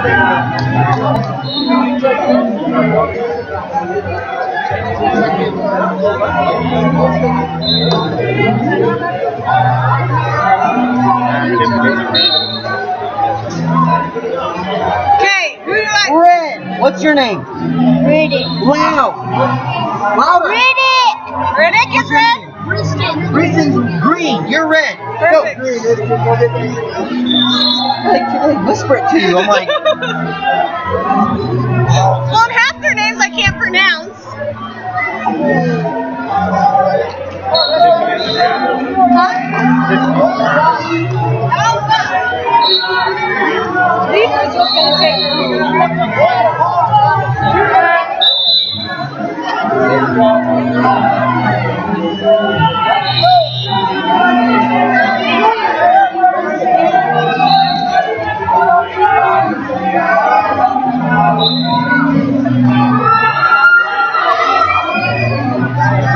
Okay, who do I? Red. What's your name? Ready. Loud. Louder. Ready. Riddik is red. Kristen. Reason's green. You're red. Perfect. Go. I can't really whisper it to you. I'm like, Well, and half their names I can't pronounce. Lisa's just gonna take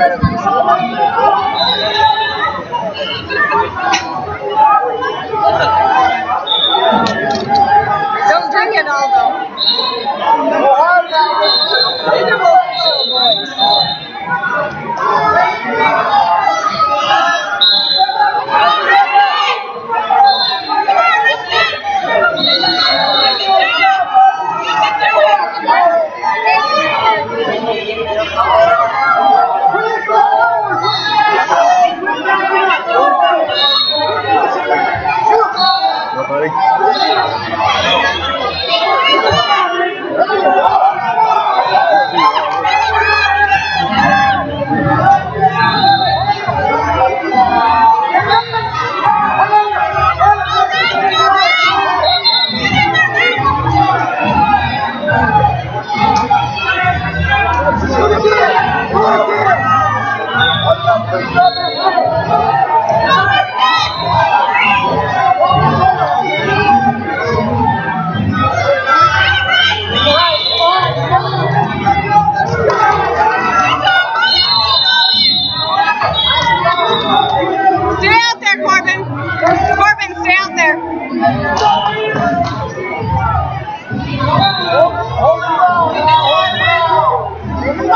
Thank you.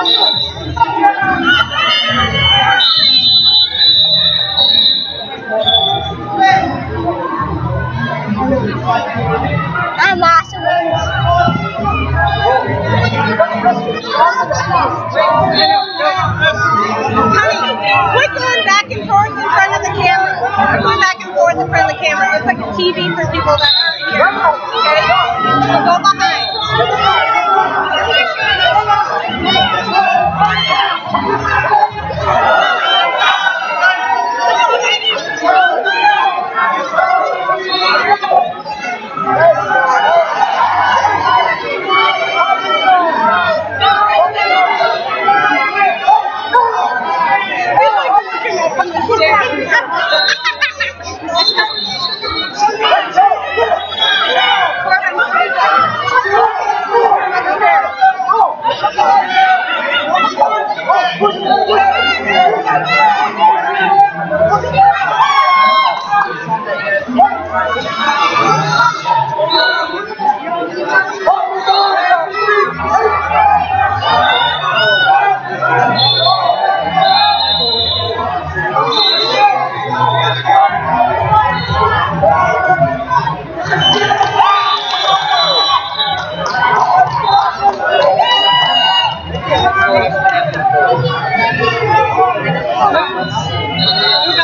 I'm awesome. Quit going back and forth in front of the camera. Quit going back and forth in front of the camera. It's like a TV for people that Não, não.